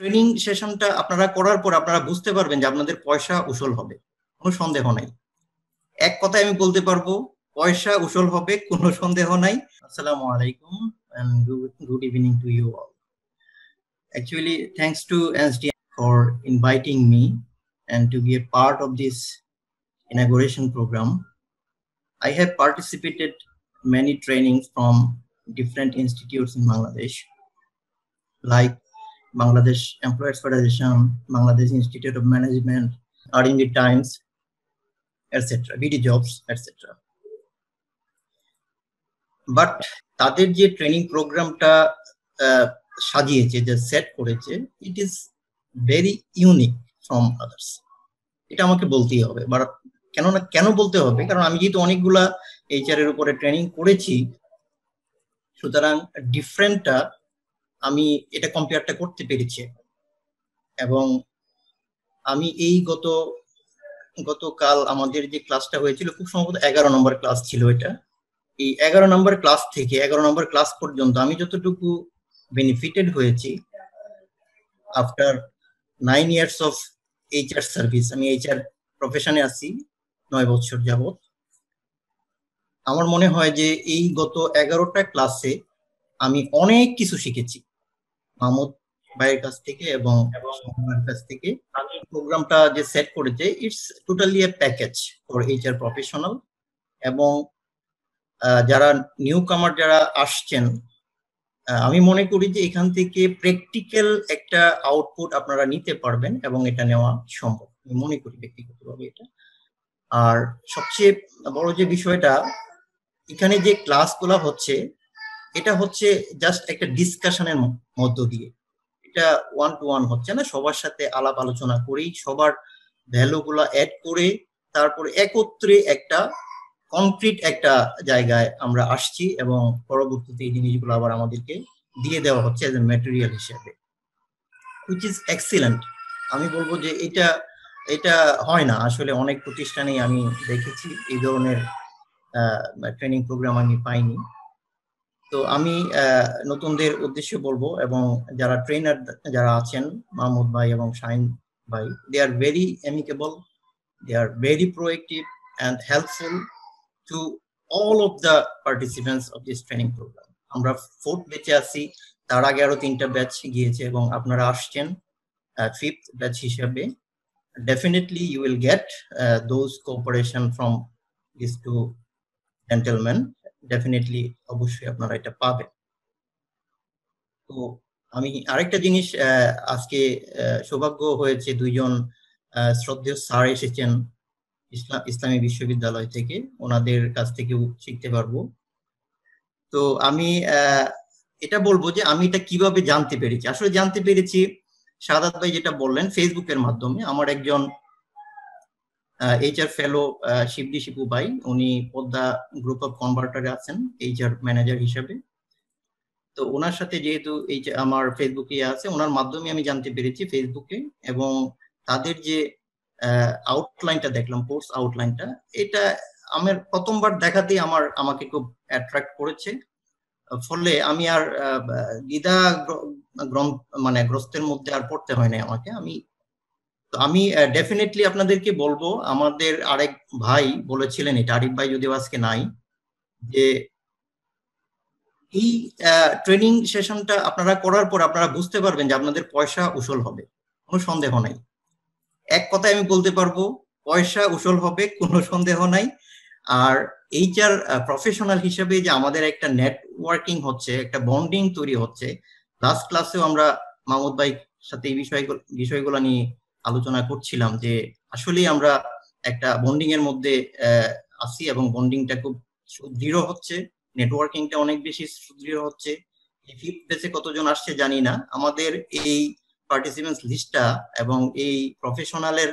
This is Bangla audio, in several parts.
ট্রেনিং সেশনটা আপনারা করার পর আপনারা বুঝতে পারবেন যে আপনাদের পয়সা উসল হবে, কোনো সন্দেহ নাই। এক কথায় আমি বলতে পারব, পয়সা উসল হবে, কোনো সন্দেহ নাই। আসসালামু আলাইকুম and good evening to you all actually thanks to NSD for inviting me and to be a part of this inauguration programme I have participated many training from different institutes in Bangladesh like Bangladesh Employers Federation, Bangladesh Institute of Management, R&D Times, etc., BD Jobs, etc. But তাদের যে ট্রেনিং প্রোগ্রামটা সাজিয়েছে যে সেট করেছে it is very unique from others এটা আমাকে বলতেই হবে বাট কেননা কেন বলতে হবে কারণ আমি যেহেতু অনেকগুলা এইচআর এর উপরে ট্রেনিং করেছি সুতরাং ডিফারেন্টটা আমি এটা কম্পেয়ারটা করতে পেরেছি। এবং আমি এই গত, গতকাল আমাদের যে ক্লাসটা হয়েছিল, খুব সম্ভবত এগারো নম্বর ক্লাস ছিল এটা। এই এগারো নম্বর ক্লাস থেকে এগারো নম্বর ক্লাস পর্যন্ত আমি যতটুকু বেনিফিটেড হয়েছি after nine years of HR service আমি এইচআর প্রফেশনে আছি, নয় বছর যাবৎ। আমার মনে হয় যে এই গত এগারোটা ক্লাসে আমি অনেক কিছু শিখেছি। মাহমুদ ভাইয়ের কাছ থেকে এবং কাছ থেকে প্রোগ্রামটা যে সেট করেছে it's totally a package for HR professional এবং যারা নিউ কামার যারা আসছেন আমি মনে করি যে এখান থেকে প্র্যাকটিক্যাল একটা আউটপুট আপনারা নিতে পারবেন এবং এটা নেওয়া সম্ভব। আমি মনে করি ব্যক্তিগতভাবে এটা। আর সবচেয়ে বড় যে বিষয়টা এখানে যে ক্লাসগুলো হচ্ছে এটা হচ্ছে জাস্ট একটা ডিসকাশনের মধ্য দিয়ে। এটা ওয়ান টু ওয়ান হচ্ছে না, সবার সাথে আলাপ আলোচনা করেই, সবার ভ্যালুগুলো অ্যাড করে, তারপরে একত্রে একটা কনক্রিট একটা জায়গায় আমরা আসছি এবং পরবর্তীতে এই জিনিসগুলো আবার আমাদেরকে দিয়ে দেওয়া হচ্ছে এজ এ ম্যাটেরিয়াল হিসেবে। উইচ ইজ এক্সিলেন্ট আমি বলব যে এটা এটা হয় না। আসলে অনেক প্রতিষ্ঠানেই আমি দেখেছি এই ধরনের ট্রেনিং প্রোগ্রাম আমি পাইনি। তো আমি নতুনদের উদ্দেশ্যে বলব এবং যারা ট্রেনার যারা আছেন, মাহমুদ ভাই এবং শাহিন ভাই they are very amicable they are very proactive and helpful to all of the participants of this training programme আমরা ফোর্থ ব্যাচে আছি, তার আগে আরও তিনটা ব্যাচ গিয়েছে এবং আপনারা আসছেন ফিফথ ব্যাচ হিসাবে। Definitely you will get those cooperation from this two gentleman definitely অবশ্যই আপনারা এটা পাবেন। তো আমি আরেকটা জিনিস আজকে সৌভাগ্য হয়েছে দুইজন শ্রদ্ধেয় স্যার এসেছেন ইসলাম বিশ্ববিদ্যালয় থেকে। ওনাদের কাছ থেকেও শিখতে পারব। তো আমি এটা বলব যে আমি এটা কীভাবে জানতে পেরেছি। আসলে জানতে পেরেছি সাদাত ভাই যেটা বললেন ফেসবুকের মাধ্যমে। আমার একজন এইচআর ফেলো শিবলি শিপু ভাই উনি পদ্মা গ্রুপ অফ কনভার্টারে আছেন এইচআর ম্যানেজার হিসেবে। তো ওনার সাথে যেহেতু এই আমার ফেসবুকে আছে, ওনার মাধ্যমে আমি জানতে পেরেছি ফেসবুকে এবং তাদের যে আউটলাইনটা দেখলাম কোর্স আউটলাইনটা এটা আমার প্রথমবার দেখাতেই আমার, আমাকে খুব অ্যাট্রাক্ট করেছে। ফলে আমি আর দ্বিধা মানে গ্রস্তের মধ্যে আর পড়তে হয় না আমাকে। আমি তো আমি ডেফিনেটলি আপনাদেরকে বলব, আমাদের আরেক ভাই বলেছিলেন এটা, আরিফ ভাই যদিও আজকে নাই, যে এই ট্রেনিং সেশনটা আপনারা করার পর আপনারা বুঝতে পারবেন যে আপনাদের পয়সা উসল হবে, কোনো সন্দেহ নাই। এক কথায় আমি বলতে পারব, পয়সা উসল হবে, কোনো সন্দেহ নাই। আর এইচআর প্রফেশনাল হিসেবে যে আমাদের একটা নেটওয়ার্কিং হচ্ছে, একটা বন্ডিং তৈরি হচ্ছে লাস্ট ক্লাসেও আমরা মাহমুদ ভাই সাথে এই বিষয় বিষয়গুলো নিয়ে আলোচনা করছিলাম যে আসলেই আমরা একটা বন্ডিং এর মধ্যে আছি এবং বন্ডিংটা খুব সুদৃঢ় হচ্ছে। নেটওয়ার্কিংটা অনেক বেশি সুদৃঢ় হচ্ছে। ফিফথ বেসে কতজন আসছে জানি না। আমাদের এই পার্টিসিপেন্টস লিস্টটা এবং এই প্রফেশনালের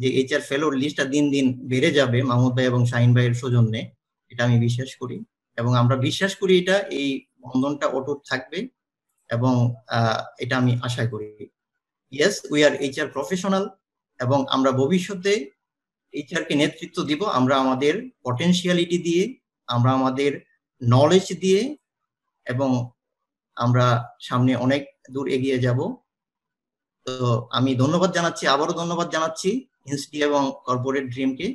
যে এইচআর ফেলোর লিস্টটা দিন দিন বেড়ে যাবে মাহমুদ ভাই এবং শাহিন ভাইয়ের সৌজন্যে, এটা আমি বিশ্বাস করি। এবং আমরা বিশ্বাস করি এটা, এই বন্ধনটা অটুট থাকবে এবং এটা আমি আশা করি। Yes we are HR professional এবং আমরা ভবিষ্যতে এইচআর কে নেতৃত্ব দিব। আমরা আমাদের পটেনশিয়ালিটি দিয়ে, আমরা আমাদের নলেজ দিয়ে এবং আমরা সামনে অনেক দূর এগিয়ে যাব। তো আমি ধন্যবাদ জানাচ্ছি, আবারও ধন্যবাদ জানাচ্ছি ইনস্টি এবং কর্পোরেট ড্রিমকে